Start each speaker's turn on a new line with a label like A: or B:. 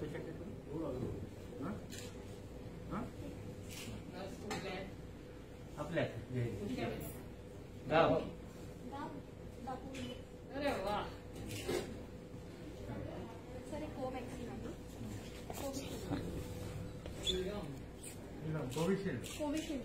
A: कसं शक्य करू? हं? हं? आपल्या गाव
B: सर कोवॅक्सिन आहे
A: कोविशिल्ड
B: कोविशिल्ड